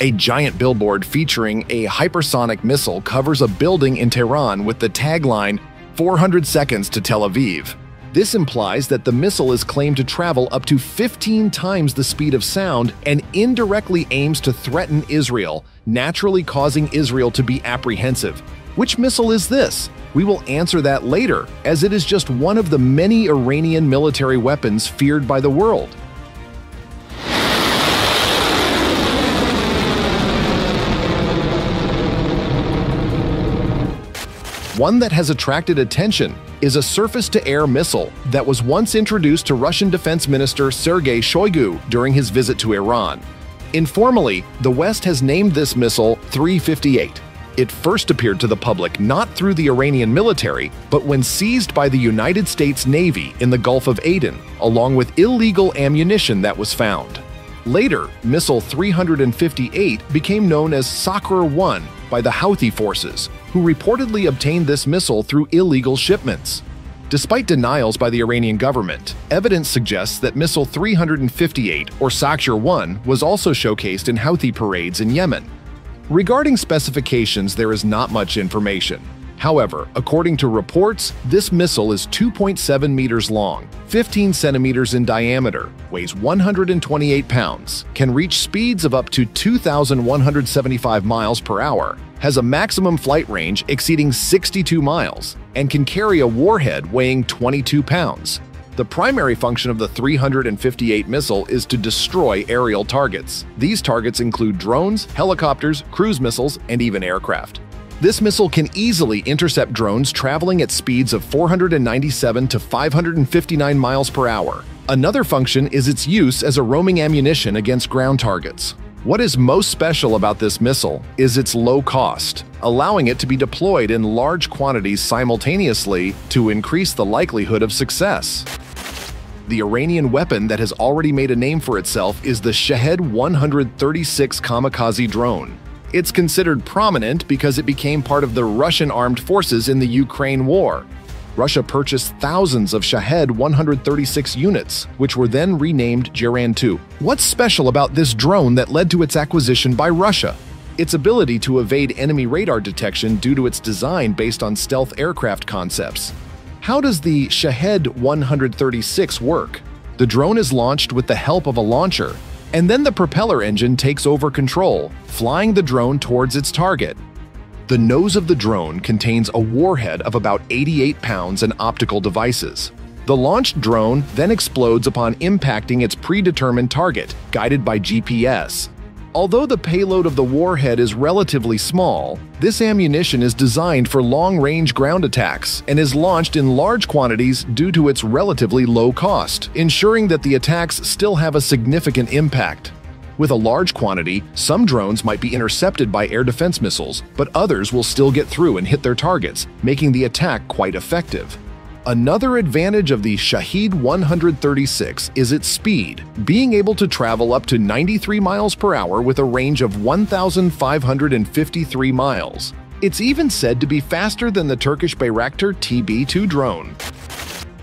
A giant billboard featuring a hypersonic missile covers a building in Tehran with the tagline 400 seconds to Tel Aviv. This implies that the missile is claimed to travel up to 15 times the speed of sound and indirectly aims to threaten Israel, naturally causing Israel to be apprehensive. Which missile is this? We will answer that later, as it is just one of the many Iranian military weapons feared by the world. One that has attracted attention is a surface-to-air missile that was once introduced to Russian Defense Minister Sergei Shoigu during his visit to Iran. Informally, the West has named this missile 358. It first appeared to the public not through the Iranian military, but when seized by the United States Navy in the Gulf of Aden, along with illegal ammunition that was found. Later, Missile 358 became known as Sakhr-1 by the Houthi forces, who reportedly obtained this missile through illegal shipments. Despite denials by the Iranian government, evidence suggests that Missile 358, or Sakhr-1, was also showcased in Houthi parades in Yemen. Regarding specifications, there is not much information. However, according to reports, this missile is 2.7 meters long, 15 centimeters in diameter, weighs 128 pounds, can reach speeds of up to 2,175 miles per hour, has a maximum flight range exceeding 62 miles, and can carry a warhead weighing 22 pounds. The primary function of the 358 missile is to destroy aerial targets. These targets include drones, helicopters, cruise missiles, and even aircraft. This missile can easily intercept drones traveling at speeds of 497 to 559 miles per hour. Another function is its use as a roaming ammunition against ground targets. What is most special about this missile is its low cost, allowing it to be deployed in large quantities simultaneously to increase the likelihood of success. The Iranian weapon that has already made a name for itself is the Shahed 136 kamikaze drone. It's considered prominent because it became part of the Russian armed forces in the Ukraine war. Russia purchased thousands of Shahed 136 units, which were then renamed Geran 2. What's special about this drone that led to its acquisition by Russia? Its ability to evade enemy radar detection due to its design based on stealth aircraft concepts. How does the Shahed 136 work? The drone is launched with the help of a launcher and then the propeller engine takes over control, flying the drone towards its target. The nose of the drone contains a warhead of about 88 pounds and optical devices. The launched drone then explodes upon impacting its predetermined target, guided by GPS. Although the payload of the warhead is relatively small, this ammunition is designed for long-range ground attacks and is launched in large quantities due to its relatively low cost, ensuring that the attacks still have a significant impact. With a large quantity, some drones might be intercepted by air defense missiles, but others will still get through and hit their targets, making the attack quite effective. Another advantage of the Shahed 136 is its speed, being able to travel up to 93 miles per hour with a range of 1,553 miles. It's even said to be faster than the Turkish Bayraktar TB2 drone.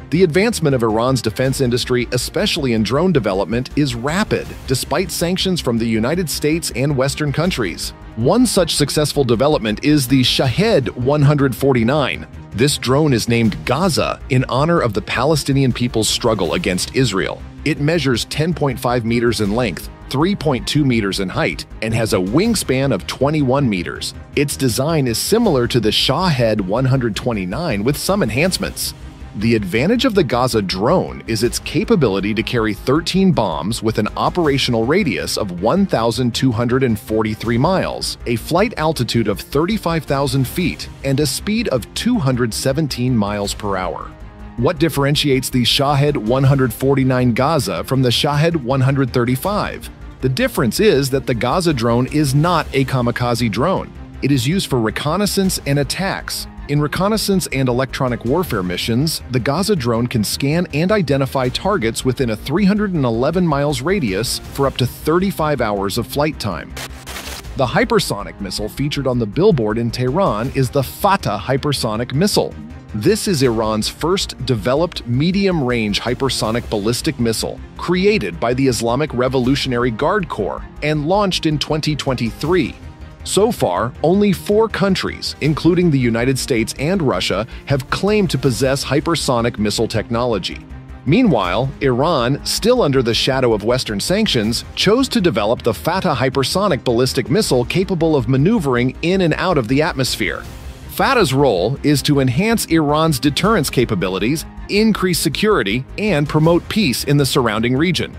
The advancement of Iran's defense industry, especially in drone development, is rapid, despite sanctions from the United States and Western countries. One such successful development is the Shahed 149, this drone is named Gaza in honor of the Palestinian people's struggle against Israel. It measures 10.5 meters in length, 3.2 meters in height, and has a wingspan of 21 meters. Its design is similar to the Shahed 129 with some enhancements. The advantage of the Gaza drone is its capability to carry 13 bombs with an operational radius of 1,243 miles, a flight altitude of 35,000 feet, and a speed of 217 miles per hour. What differentiates the Shahed 149 Gaza from the Shahed 135? The difference is that the Gaza drone is not a kamikaze drone. It is used for reconnaissance and attacks, in reconnaissance and electronic warfare missions, the Gaza drone can scan and identify targets within a 311 miles radius for up to 35 hours of flight time. The hypersonic missile featured on the billboard in Tehran is the Fateh hypersonic missile. This is Iran's first developed medium-range hypersonic ballistic missile, created by the Islamic Revolutionary Guard Corps and launched in 2023. So far, only four countries, including the United States and Russia, have claimed to possess hypersonic missile technology. Meanwhile, Iran, still under the shadow of Western sanctions, chose to develop the Fateh hypersonic ballistic missile capable of maneuvering in and out of the atmosphere. Fateh's role is to enhance Iran's deterrence capabilities, increase security, and promote peace in the surrounding region.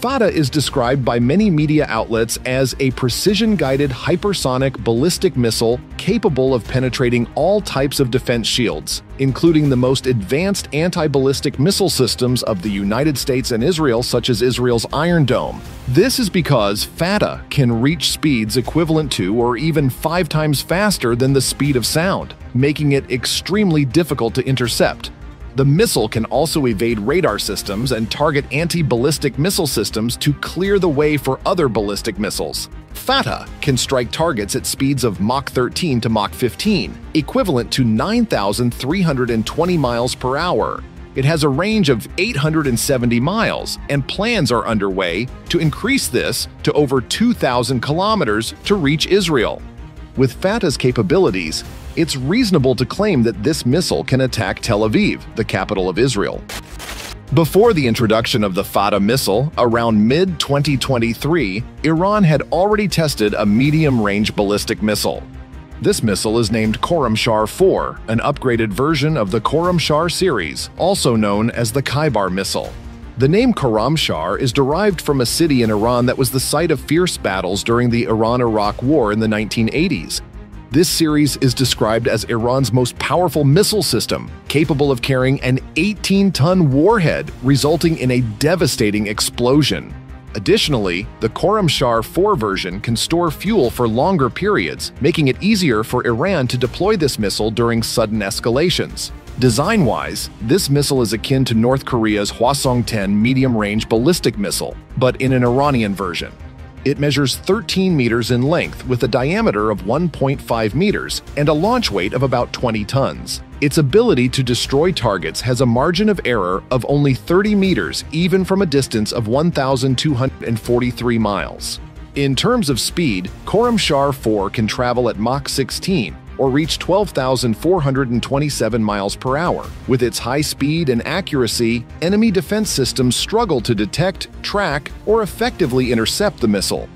Fateh is described by many media outlets as a precision-guided hypersonic ballistic missile capable of penetrating all types of defense shields, including the most advanced anti-ballistic missile systems of the United States and Israel such as Israel's Iron Dome. This is because Fateh can reach speeds equivalent to or even five times faster than the speed of sound, making it extremely difficult to intercept. The missile can also evade radar systems and target anti-ballistic missile systems to clear the way for other ballistic missiles. Fateh can strike targets at speeds of Mach 13 to Mach 15, equivalent to 9,320 miles per hour. It has a range of 870 miles, and plans are underway to increase this to over 2,000 kilometers to reach Israel. With Fateh's capabilities, it's reasonable to claim that this missile can attack Tel Aviv, the capital of Israel. Before the introduction of the Fateh missile, around mid-2023, Iran had already tested a medium-range ballistic missile. This missile is named Khorramshahr 4, an upgraded version of the Khorramshahr series, also known as the Khyber missile. The name Khorramshahr is derived from a city in Iran that was the site of fierce battles during the Iran-Iraq War in the 1980s, this series is described as Iran's most powerful missile system, capable of carrying an 18-ton warhead, resulting in a devastating explosion. Additionally, the Khorramshahr 4 version can store fuel for longer periods, making it easier for Iran to deploy this missile during sudden escalations. Design-wise, this missile is akin to North Korea's Hwasong-10 medium-range ballistic missile, but in an Iranian version. It measures 13 meters in length with a diameter of 1.5 meters and a launch weight of about 20 tons. Its ability to destroy targets has a margin of error of only 30 meters even from a distance of 1,243 miles. In terms of speed, Khorramshahr 4 can travel at Mach 16, or reach 12,427 miles per hour. With its high speed and accuracy, enemy defense systems struggle to detect, track, or effectively intercept the missile.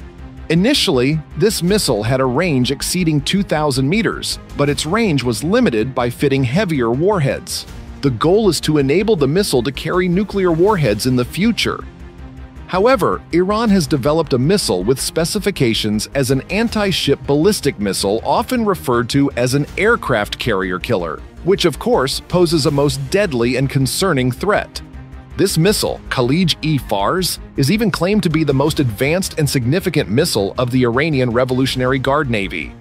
Initially, this missile had a range exceeding 2,000 meters, but its range was limited by fitting heavier warheads. The goal is to enable the missile to carry nuclear warheads in the future, However, Iran has developed a missile with specifications as an anti-ship ballistic missile often referred to as an aircraft carrier killer, which of course poses a most deadly and concerning threat. This missile, Khalij-e Fars, is even claimed to be the most advanced and significant missile of the Iranian Revolutionary Guard Navy.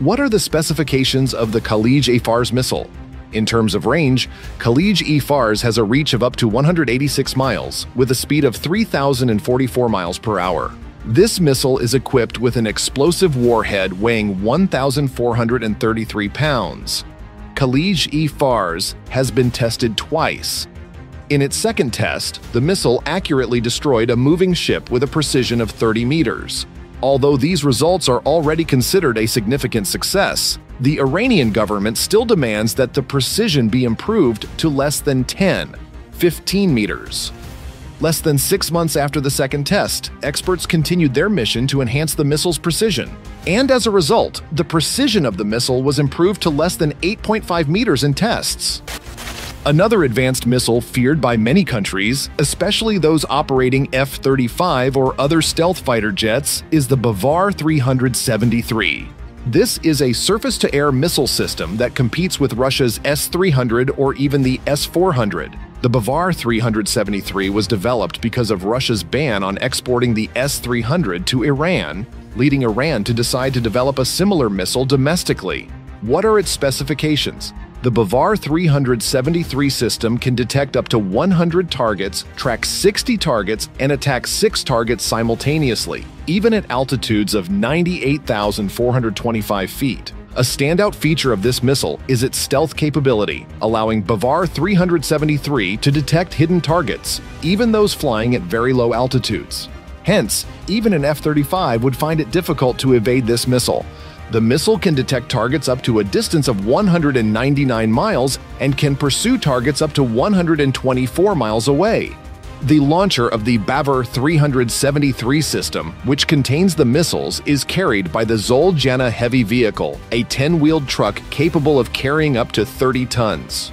What are the specifications of the Khalij-e Fars missile? In terms of range, Khalij-e Fars has a reach of up to 186 miles, with a speed of 3,044 miles per hour. This missile is equipped with an explosive warhead weighing 1,433 pounds. Khalij-e Fars has been tested twice. In its second test, the missile accurately destroyed a moving ship with a precision of 30 meters. Although these results are already considered a significant success, the Iranian government still demands that the precision be improved to less than 10, 15 meters. Less than six months after the second test, experts continued their mission to enhance the missile's precision. And as a result, the precision of the missile was improved to less than 8.5 meters in tests. Another advanced missile feared by many countries, especially those operating F-35 or other stealth fighter jets, is the Bavar 373. This is a surface-to-air missile system that competes with Russia's S-300 or even the S-400. The Bavar 373 was developed because of Russia's ban on exporting the S-300 to Iran, leading Iran to decide to develop a similar missile domestically. What are its specifications? The Bavar 373 system can detect up to 100 targets, track 60 targets, and attack 6 targets simultaneously, even at altitudes of 98,425 feet. A standout feature of this missile is its stealth capability, allowing Bavar 373 to detect hidden targets, even those flying at very low altitudes. Hence, even an F 35 would find it difficult to evade this missile. The missile can detect targets up to a distance of 199 miles and can pursue targets up to 124 miles away. The launcher of the Bavar 373 system, which contains the missiles, is carried by the Zol Jannah Heavy Vehicle, a 10 wheeled truck capable of carrying up to 30 tons.